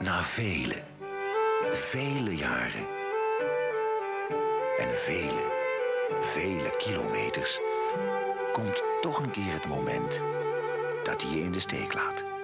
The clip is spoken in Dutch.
Na vele, vele jaren en vele, vele kilometers komt toch een keer het moment dat hij je in de steek laat.